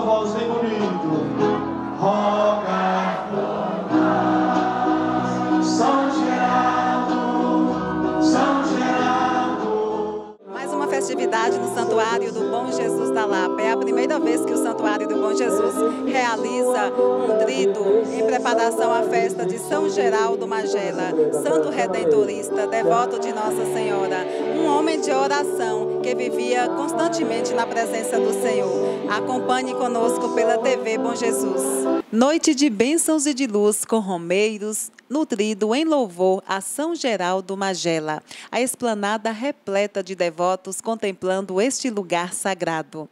voz bem bonito. Nós, São Geraldo, São Geraldo. Mais uma festividade no Santuário do Bom Jesus da Lapa. É a primeira vez que o Santuário do Bom Jesus realiza um trido em preparação à festa de São Geraldo Magela, santo redentorista, devoto de Nossa Senhora, um homem de oração que vivia constantemente na presença do Senhor. Acompanhe conosco pela TV Bom Jesus. Noite de bênçãos e de luz com romeiros, nutrido em louvor a São Geraldo Magela, a esplanada repleta de devotos contemplando este lugar sagrado.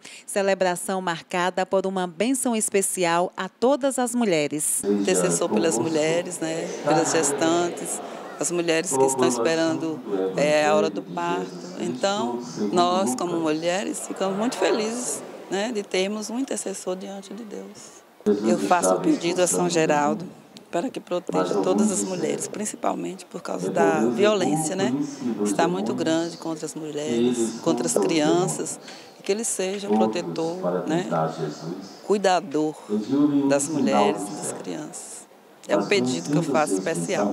Celebração marcada por uma bênção especial a todas as mulheres. intercessor pelas mulheres, né, pelas gestantes, as mulheres que estão esperando é, a hora do parto. Então, nós, como mulheres, ficamos muito felizes né, de termos um intercessor diante de Deus. Eu faço um pedido a São Geraldo para que proteja todas as mulheres, principalmente por causa da violência, né? Está muito grande contra as mulheres, contra as crianças, que ele seja um protetor, né? Cuidador das mulheres e das crianças. É um pedido que eu faço especial.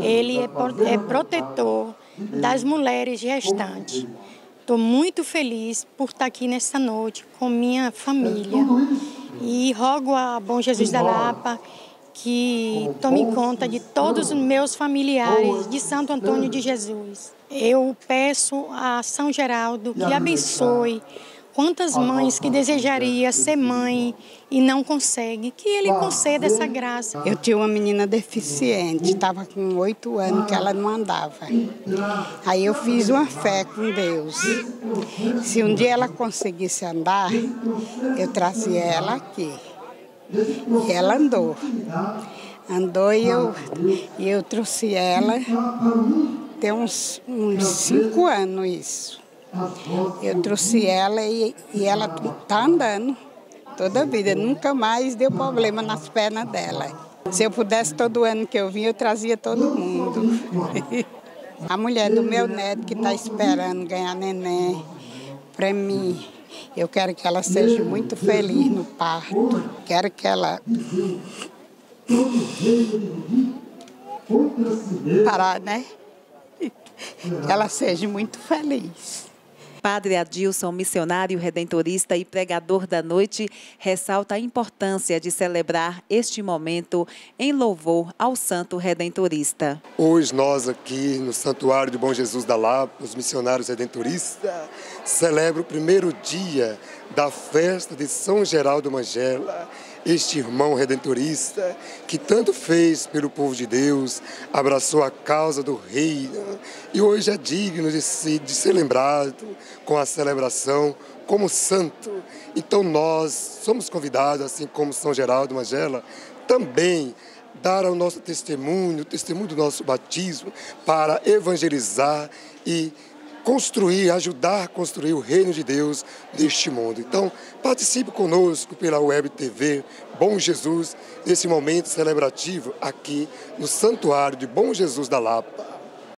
Ele é, é protetor das mulheres gestantes. Estou muito feliz por estar aqui nessa noite com minha família. E rogo a Bom Jesus da Lapa que tome conta de todos os meus familiares de Santo Antônio de Jesus. Eu peço a São Geraldo que abençoe quantas mães que desejaria ser mãe e não consegue, que ele conceda essa graça. Eu tinha uma menina deficiente, estava com oito anos que ela não andava. Aí eu fiz uma fé com Deus. Se um dia ela conseguisse andar, eu trazia ela aqui. E ela andou. Andou e eu, eu trouxe ela. Tem uns, uns cinco anos isso. Eu trouxe ela e, e ela está andando toda a vida. Nunca mais deu problema nas pernas dela. Se eu pudesse todo ano que eu vinha, eu trazia todo mundo. A mulher do meu neto que está esperando ganhar neném, para mim, eu quero que ela seja muito feliz no parto. Quero que ela. Parar, né? Que ela seja muito feliz. Padre Adilson, missionário redentorista e pregador da noite, ressalta a importância de celebrar este momento em louvor ao Santo Redentorista. Hoje nós aqui no Santuário de Bom Jesus da Lapa, os missionários redentoristas, celebram o primeiro dia da festa de São Geraldo Magela, este irmão redentorista que tanto fez pelo povo de Deus, abraçou a causa do reino e hoje é digno de, de ser lembrado com a celebração como santo. Então nós somos convidados, assim como São Geraldo Magela, também dar o nosso testemunho, o testemunho do nosso batismo, para evangelizar e construir, ajudar a construir o reino de Deus neste mundo. Então, participe conosco pela Web TV Bom Jesus, nesse momento celebrativo aqui no Santuário de Bom Jesus da Lapa.